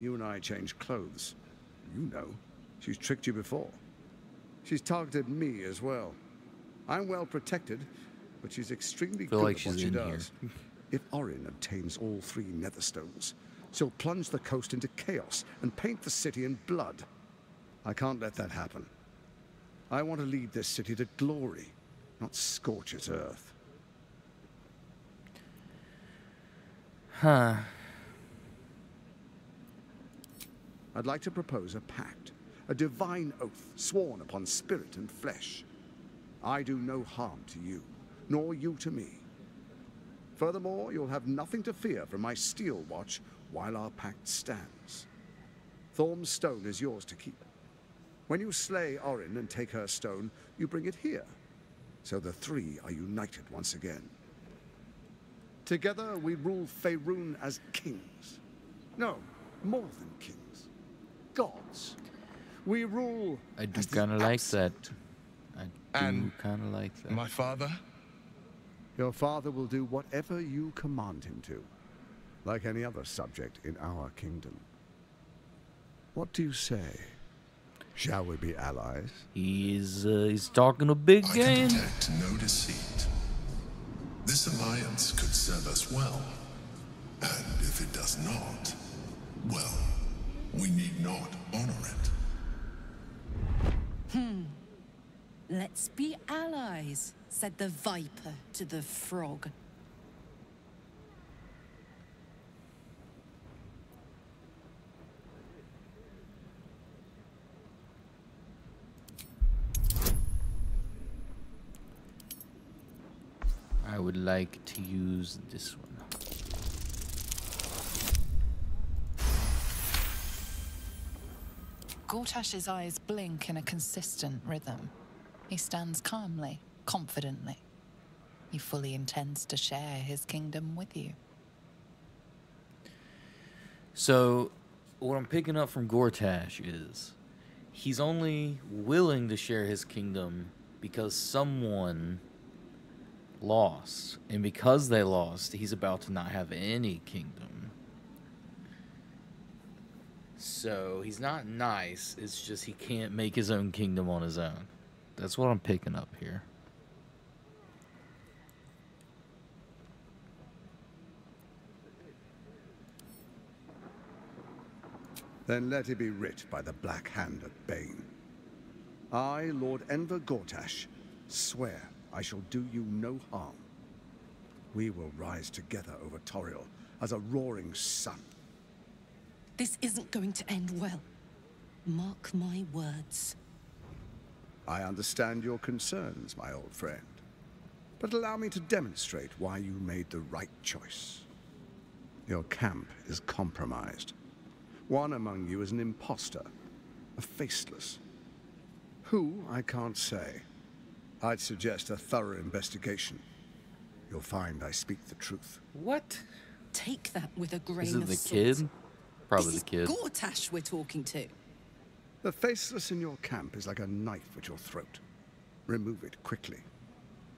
You and I change clothes. You know. She's tricked you before. She's targeted me as well. I'm well protected, but she's extremely good like at what she does. if Orin obtains all three Netherstones, she'll plunge the coast into chaos and paint the city in blood. I can't let that happen. I want to lead this city to glory, not scorch its earth. Huh. I'd like to propose a pact, a divine oath sworn upon spirit and flesh. I do no harm to you, nor you to me. Furthermore, you'll have nothing to fear from my steel watch while our pact stands. Thorm's stone is yours to keep. When you slay Orin and take her stone, you bring it here. So the three are united once again. Together we rule Faerun as kings. No, more than kings. Gods. We rule I do kind of like that. absolute. I do kind of like that. My father? Your father will do whatever you command him to, like any other subject in our kingdom. What do you say? Shall we be allies? He's uh, he's talking a big I game. can detect no deceit. This alliance could serve us well. And if it does not, well, we need not honor it. Hmm. Let's be allies, said the viper to the frog. I would like to use this one. Gortash's eyes blink in a consistent rhythm. He stands calmly, confidently. He fully intends to share his kingdom with you. So, what I'm picking up from Gortash is he's only willing to share his kingdom because someone lost. And because they lost, he's about to not have any kingdom. So, he's not nice. It's just he can't make his own kingdom on his own. That's what I'm picking up here. Then let it be writ by the black hand of Bane. I, Lord Enver Gortash, swear I shall do you no harm. We will rise together over Toril as a roaring sun. This isn't going to end well. Mark my words. I understand your concerns, my old friend. But allow me to demonstrate why you made the right choice. Your camp is compromised. One among you is an impostor, a faceless. Who, I can't say. I'd suggest a thorough investigation. You'll find I speak the truth. What? Take that with a grain of salt. Is it of the salt. kid? Probably this the kid. is Gortash we're talking to. The faceless in your camp is like a knife at your throat. Remove it quickly,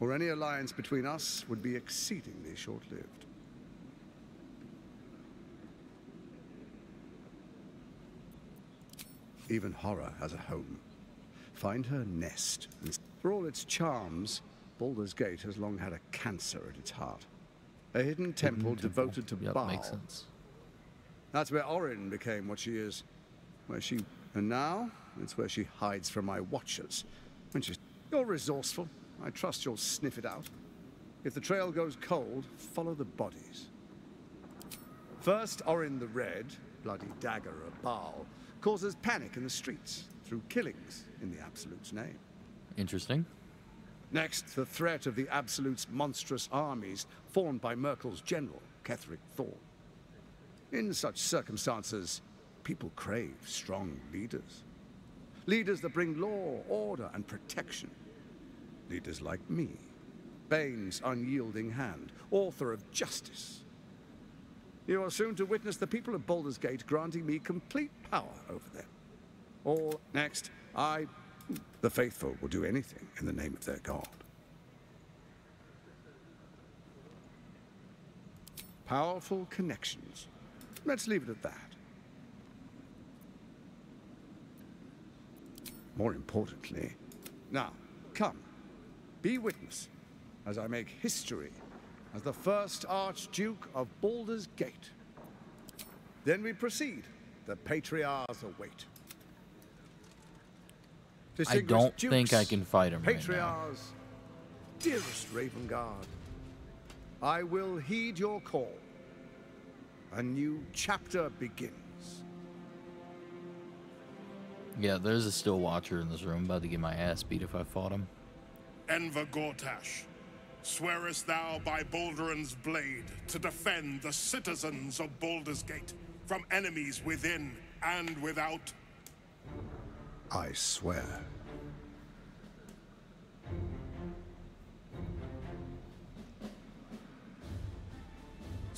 or any alliance between us would be exceedingly short-lived. Even horror has a home. Find her nest. and For all its charms, Baldur's Gate has long had a cancer at its heart. A hidden temple devoted to Yep, Bhaal. That's where Orin became what she is. Where she. And now, it's where she hides from my watchers. When she's. You're resourceful. I trust you'll sniff it out. If the trail goes cold, follow the bodies. First, Orin the Red, bloody dagger of Bhaal, causes panic in the streets through killings in the Absolute's name. Interesting. Next, the threat of the Absolute's monstrous armies formed by Myrkul's general, Ketheric Thorm. In such circumstances, people crave strong leaders. Leaders that bring law, order, and protection. Leaders like me, Bane's unyielding hand, author of justice. You are soon to witness the people of Baldur's Gate granting me complete power over them. All next, I, the faithful, will do anything in the name of their god. Powerful connections. Let's leave it at that. More importantly, now, come, be witness as I make history as the first Archduke of Baldur's Gate. Then we proceed. The Patriarchs await. I don't Dukes, think I can fight him Patriarchs, right now. dearest Ravengard, I will heed your call. A new chapter begins. Yeah, there's a still watcher in this room about to get my ass beat if I fought him. Enver Gortash, swearest thou by Balduran's blade to defend the citizens of Baldur's Gate from enemies within and without? I swear.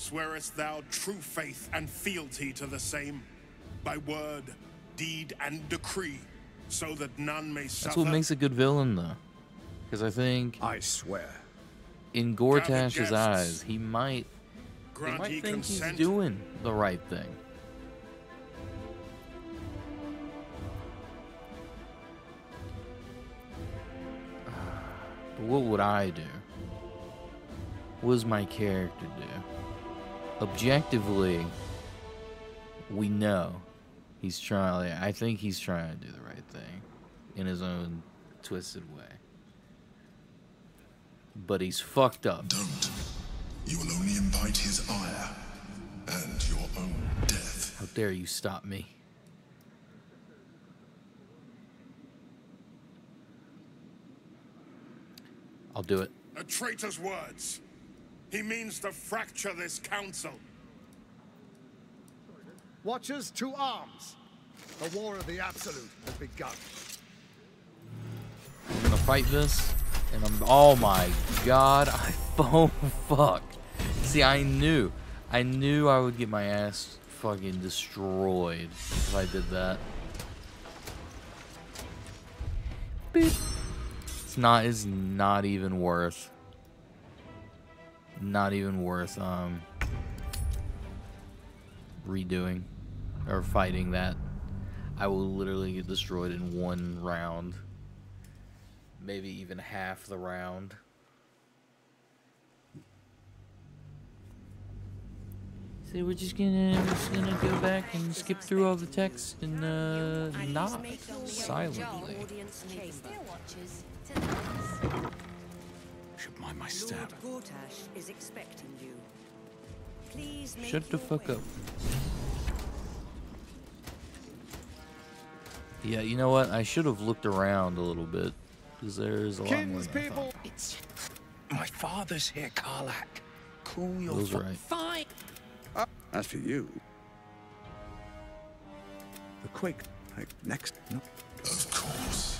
Swearest thou true faith and fealty to the same, by word, deed, and decree, so that none may suffer? That's suffer? what makes a good villain, though. Because I think I swear. in Gortash's eyes, he might, he might think consent? he's doing the right thing. But what would I do? What does my character do? Objectively, we know he's trying. I think he's trying to do the right thing in his own twisted way. But he's fucked up. Don't. You will only invite his ire and your own death. How dare you stop me? I'll do it. A traitor's words. He means to fracture this council. Watchers to arms. The war of the absolute has begun. I'm gonna fight this, and I'm. Oh my god! I oh fuck. See, I knew, I knew I would get my ass fucking destroyed if I did that. Beep. It's not. It's not even worth. Not even worth um redoing or fighting that. I will literally get destroyed in one round maybe even half the round. So we're just gonna we're just gonna go back and skip through all the text and uh not silently. Should mind my step. Lord Gortash is expecting you. Please make Shut the fuck way. up. Yeah, you know what? I should have looked around a little bit because there's a lot more. King's than people, thought. It's my father's here, Karlach. Cool your Those right. Fine. Uh, as for you, the quake, like next, no, Of course.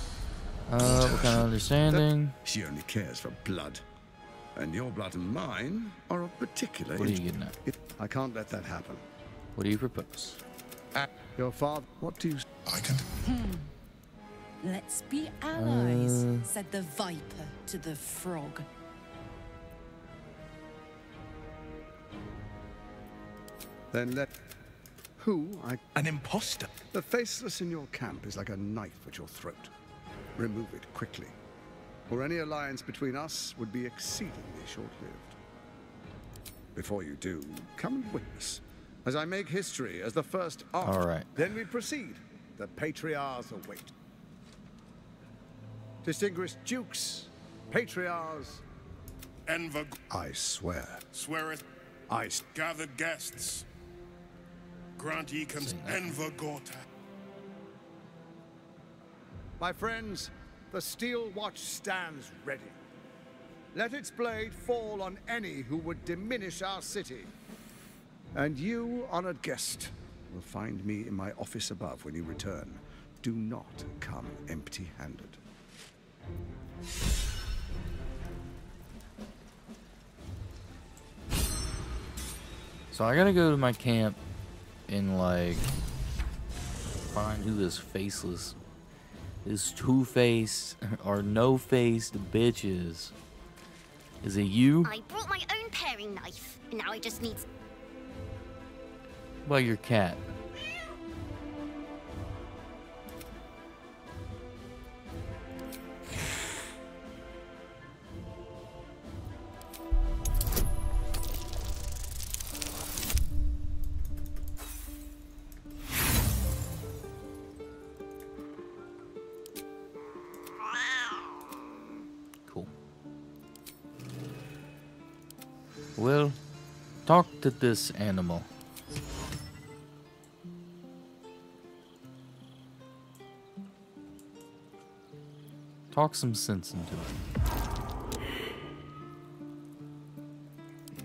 Uh, what kind of understanding? she only cares for blood. And your blood and mine are of particular What are you getting at? It- I can't let that happen. What do you propose? Uh, your father, what do you... I can. Let's be allies, Uh. said the viper to the frog. Then let... Who? I... An imposter. The faceless in your camp is like a knife at your throat. Remove it quickly, or any alliance between us would be exceedingly short-lived. Before you do, come and witness, as I make history as the first art. All right. Then we proceed. The patriarchs await. Distinguished dukes, patriarchs, Enver I swear, sweareth I s- gathered guests. Grant ye consent. Enver Gortash. My friends, the steel watch stands ready. Let its blade fall on any who would diminish our city. And you, honored guest, will find me in my office above when you return. Do not come empty handed. So I gotta go to my camp and like find who this faceless, this two-faced or no-faced bitches. is. Is it you? I brought my own paring knife. Now I just need. About your cat? Well, talk to this animal. Talk some sense into it.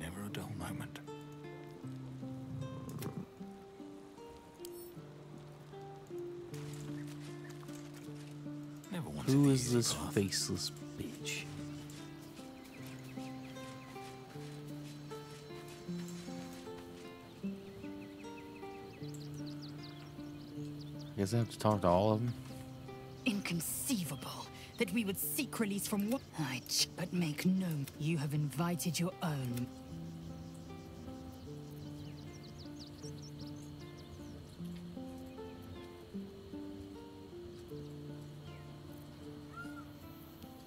Never a dull moment. Never Who the this faceless Guess I have to talk to all of them. Inconceivable that we would seek release from what I but make known you have invited your own.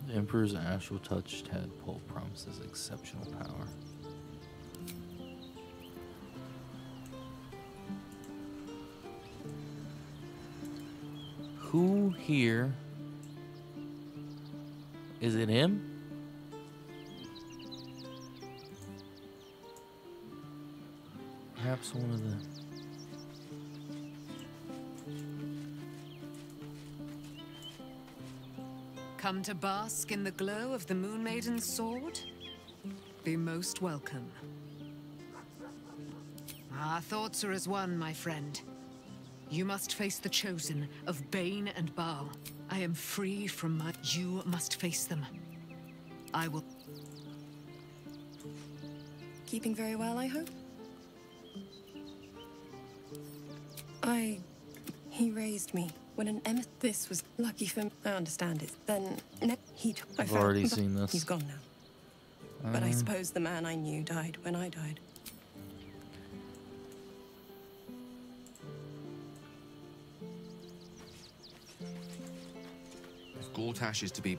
The Emperor's astral touch tadpole promises exceptional power. Who here? Is it him? Perhaps one of the. Come to bask in the glow of the Moon Maiden's sword? Be most welcome. Our thoughts are as one, my friend. You must face the chosen of Bane and Bhaal. I am free from my. You must face them. I will. Keeping very well, I hope? I... He raised me. When an em... This was lucky for me. I understand it. Then... Ne he... I I've found- already but seen this. He's gone now. But I Um, suppose the man I knew died when I died. If Gortash is to be